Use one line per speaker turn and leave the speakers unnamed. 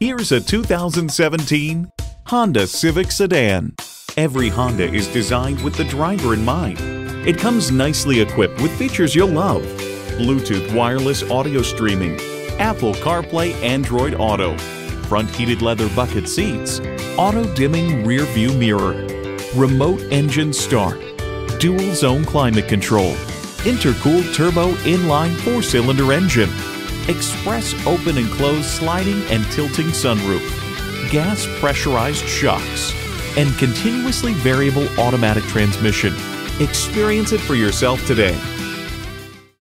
Here's a 2017 Honda Civic Sedan. Every Honda is designed with the driver in mind. It comes nicely equipped with features you'll love. Bluetooth wireless audio streaming, Apple CarPlay Android Auto, front heated leather bucket seats, auto dimming rear view mirror, remote engine start, dual zone climate control, intercooled turbo inline four cylinder engine, express open and close sliding and tilting sunroof, gas pressurized shocks, and continuously variable automatic transmission. Experience it for yourself today.